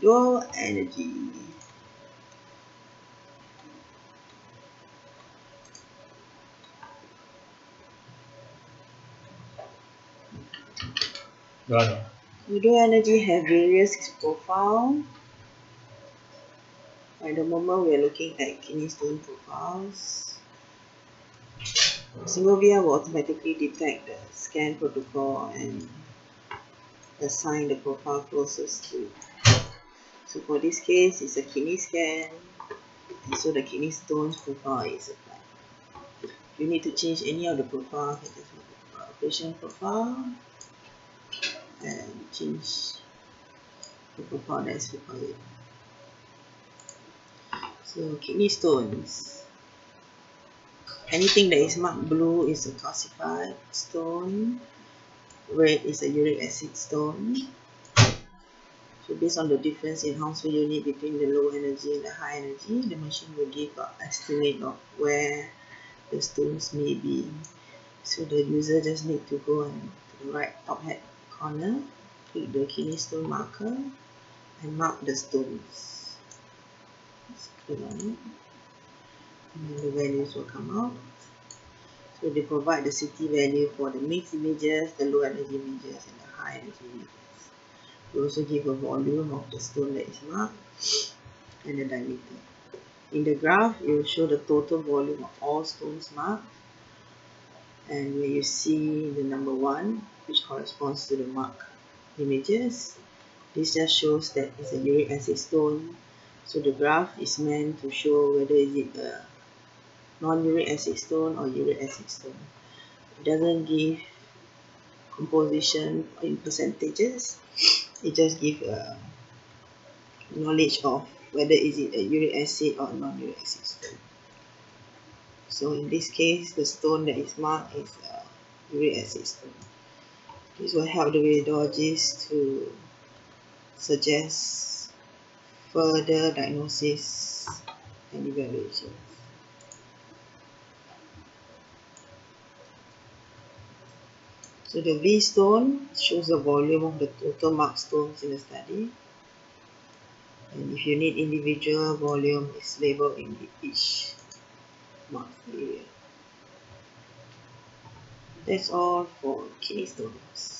dual energy. Done. Dual energy have various profile. At the moment, we are looking at kidney stone profiles. syngo.via will automatically detect the scan protocol and assign the profile closest to. So for this case, it's a kidney scan, so the kidney stone profile is applied. If you need to change any of the profile, you just go patient profile and change the profile that's required. So kidney stones. Anything that is marked blue is a calcified stone. Red is a uric acid stone. So based on the difference in Hounsfield unit between the low energy and the high energy, the machine will give an estimate of where the stones may be. So the user just need to go and to the right top head corner, click the kidney stone marker and mark the stones. Click on it, and then the values will come out. So they provide the CT value for the mixed images, the low energy images and the high energy images we also give a volume of the stone that is marked and the diameter in the graph it will show the total volume of all stones marked and where you see the number one which corresponds to the mark images this just shows that it's a uric acid stone so the graph is meant to show whether is it a non-uric acid stone or uric acid stone. It doesn't give composition in percentages. It just gives a knowledge of whether is it a uric acid or non-uric acid stone. So in this case, the stone that is marked is a uric acid stone. This will help the radiologist to suggest further diagnosis and evaluation. So the V stone shows the volume of the total mark stones in the study. And if you need individual volume, it's labeled in each marked area. That's all for kidney stones.